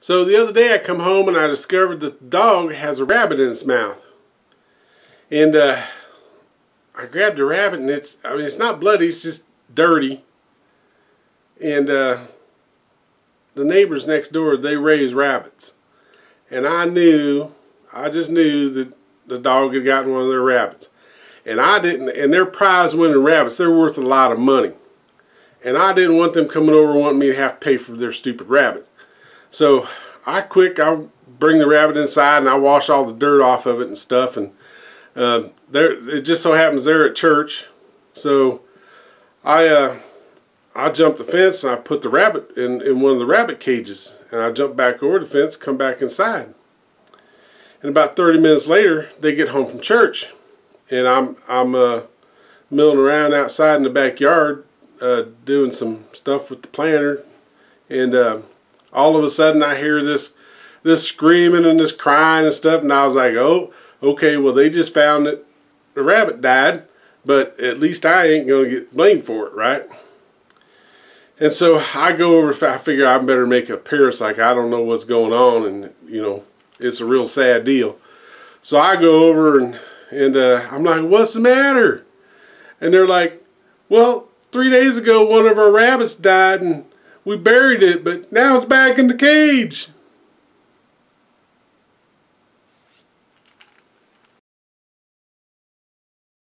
So the other day I come home and I discovered that the dog has a rabbit in its mouth. And uh, I grabbed the rabbit and it's, I mean, it's not bloody, it's just dirty. And uh, the neighbors next door, they raise rabbits. And I knew, I just knew that the dog had gotten one of their rabbits. And I didn't, and their prize winning rabbits, they're worth a lot of money. And I didn't want them coming over wanting me to have to pay for their stupid rabbit. So I quick, I bring the rabbit inside and I wash all the dirt off of it and stuff. And uh, there, it just so happens they're at church. So I, uh, I jumped the fence and I put the rabbit in, in one of the rabbit cages. And I jump back over the fence, come back inside. And about 30 minutes later, they get home from church. And I'm, I'm uh, milling around outside in the backyard uh, doing some stuff with the planter. And uh, all of a sudden I hear this this screaming and this crying and stuff and I was like oh okay well they just found that the rabbit died but at least I ain't gonna get blamed for it right? And so I go over I figure I better make a appearance like I don't know what's going on and you know it's a real sad deal. So I go over and and uh, I'm like what's the matter? And they're like well three days ago one of our rabbits died and we buried it, but now it's back in the cage.